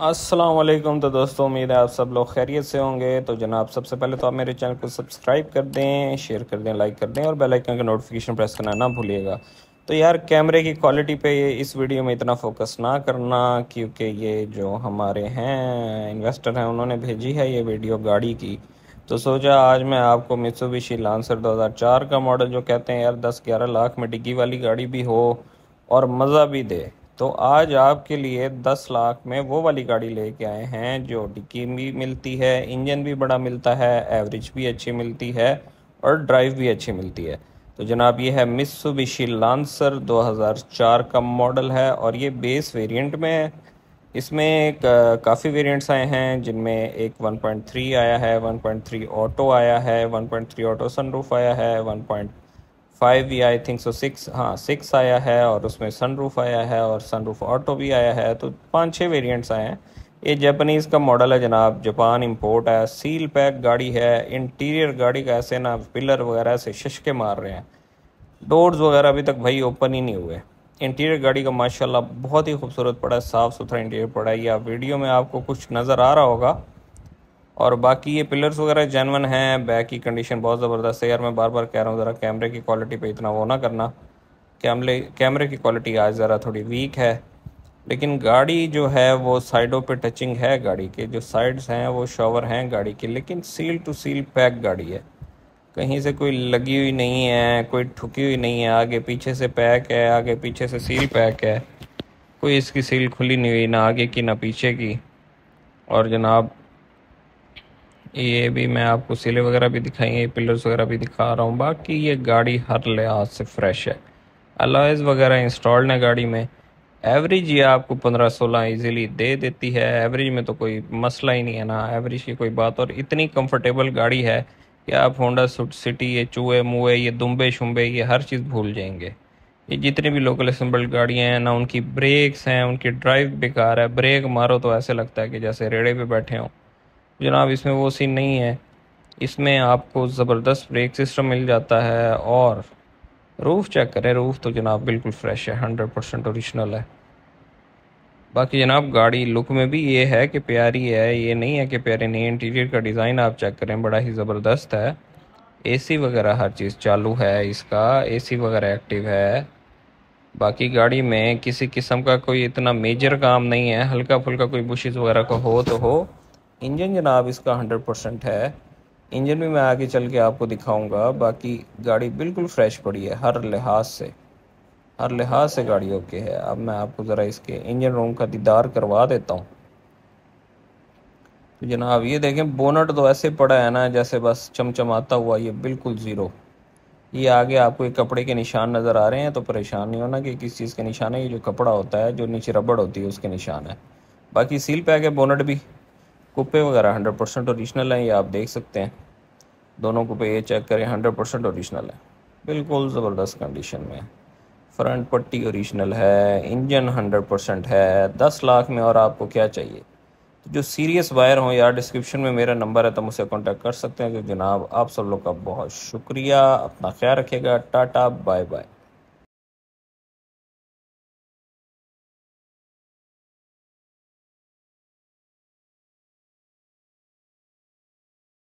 वालेकुम तो दोस्तों, उम्मीद है आप सब लोग खैरियत से होंगे। तो जनाब, सबसे पहले तो आप मेरे चैनल को सब्सक्राइब कर दें, शेयर कर दें, लाइक कर दें और बेल आइकन का नोटिफिकेशन प्रेस करना ना भूलिएगा। तो यार, कैमरे की क्वालिटी पे ये इस वीडियो में इतना फोकस ना करना, क्योंकि ये जो हमारे हैं, इन्वेस्टर हैं, उन्होंने भेजी है ये वीडियो गाड़ी की। तो सोचा आज मैं आपको मित्सुबिशी लांसर 2004 का मॉडल, जो कहते हैं, यार 10-11 लाख में डिग्गी वाली गाड़ी भी हो और मज़ा भी दे। तो आज आपके लिए 10 लाख में वो वाली गाड़ी लेके आए हैं जो डिक्की भी मिलती है, इंजन भी बड़ा मिलता है, एवरेज भी अच्छी मिलती है और ड्राइव भी अच्छी मिलती है तो जनाब, ये है मित्सुबिशी लांसर 2004 का मॉडल है और ये बेस वेरिएंट में है इसमें काफ़ी वेरिएंट्स आए हैं, जिनमें एक 1.3 आया है 1.3 ऑटो आया है 1.3 ऑटो सनरूफ आया है 1. फाइव या आई थिंक सो सिक्स हाँ सिक्स आया है और उसमें सनरूफ आया है और सनरूफ ऑटो भी आया है तो पाँच छः वेरिएंट्स आए हैं। ये जापानीज़ का मॉडल है जनाब जापान इंपोर्ट है सील पैक गाड़ी है इंटीरियर गाड़ी का ऐसे ना पिलर वगैरह से शशके मार रहे हैं। डोर्स वगैरह अभी तक भाई ओपन ही नहीं हुए। इंटीरियर गाड़ी का माशाल्लाह बहुत ही खूबसूरत पड़ा है, साफ़ सुथरा इंटीरियर पड़ा है। या वीडियो में आपको कुछ नज़र आ रहा होगा और बाकी ये पिलर्स वगैरह जनवन हैं बैक की कंडीशन बहुत ज़बरदस्त है यार, मैं बार बार कह रहा हूँ ज़रा कैमरे की क्वालिटी पे इतना वो ना करना। कैमरे कैमरे की क्वालिटी आज ज़रा थोड़ी वीक है। लेकिन गाड़ी जो है वो साइडों पे टचिंग है गाड़ी के, जो साइड्स हैं वो शॉवर हैं गाड़ी के, लेकिन सील टू सील पैक गाड़ी है। कहीं से कोई लगी हुई नहीं है, कोई ठुकी हुई नहीं है, आगे पीछे से पैक है, आगे पीछे से सील पैक है। कोई इसकी सील खुली नहीं हुई, ना आगे की, ना पीछे की। और जनाब ये भी मैं आपको सिले वगैरह भी दिखाएँगे पिलर्स वगैरह भी दिखा रहा हूँ। बाकी ये गाड़ी हर लिहाज से फ्रेश है। अलॉयज़ वगैरह इंस्टॉल्ड है गाड़ी में। एवरेज ये आपको पंद्रह सोलह इजीली दे देती है। एवरेज में तो कोई मसला ही नहीं है ना। एवरेज की कोई बात और इतनी कंफर्टेबल गाड़ी है कि आप होंडा सुट सिटी ये चूहे मुए ये दुम्बे शुम्बे ये हर चीज़ भूल जाएँगे। ये जितनी भी लोकल असम्बल्ड गाड़ियाँ हैं ना, उनकी ब्रेक्स हैं, उनकी ड्राइव बेकार है। ब्रेक मारो तो ऐसे लगता है कि जैसे रेड़े पे बैठे हों। जनाब, इसमें वो सीन नहीं है। इसमें आपको ज़बरदस्त ब्रेक सिस्टम मिल जाता है और रूफ़ चेक करें। रूफ़ तो जनाब बिल्कुल फ्रेश है हंड्रेड परसेंट औरिजिनल है। बाकी जनाब, गाड़ी लुक में भी ये है कि प्यारी है, ये नहीं है कि प्यारे नहीं। इंटीरियर का डिज़ाइन आप चेक करें, बड़ा ही ज़बरदस्त है। एसी वगैरह हर चीज़ चालू है इसका एसी वगैरह एक्टिव है। बाकी गाड़ी में किसी किस्म का कोई इतना मेजर काम नहीं है। हल्का फुल्का कोई बुशेज़ वगैरह का हो तो हो। इंजन जनाब इसका हंड्रेड परसेंट है। इंजन भी मैं आगे चल के आपको दिखाऊँगा। बाकी गाड़ी बिल्कुल फ्रेश पड़ी है, हर लिहाज से। हर लिहाज से गाड़ी ओके है। अब मैं आपको ज़रा इसके इंजन रूम का दीदार करवा देता हूँ। तो जनाब ये देखें, बोनट तो ऐसे पड़ा है ना, जैसे बस चमचमाता हुआ, ये बिल्कुल ज़ीरो। ये आगे आपको एक कपड़े के निशान नज़र आ रहे हैं तो परेशान नहीं होना कि किस चीज़ के निशान है। ये जो कपड़ा होता है, जो नीचे रबड़ होती है, उसके निशान है। बाकी सील पैक है, बोनट भी। कुप्पे वगैरह हंड्रेड परसेंट औरिजिनल हैं, ये आप देख सकते हैं। दोनों कुप्पे ये चेक करें, हंड्रेड परसेंट औरिजिनल है। बिल्कुल ज़बरदस्त कंडीशन में। फ्रंट पट्टी ओरिजिनल है इंजन हंड्रेड परसेंट है, दस लाख में और आपको क्या चाहिए? तो जो सीरियस वायर हों, यार डिस्क्रिप्शन में मेरा नंबर है तो मुझसे कांटेक्ट कर सकते हैं। तो जनाब, आप सब लोग का बहुत शुक्रिया। अपना ख्याल रखिएगा। Tata bye bye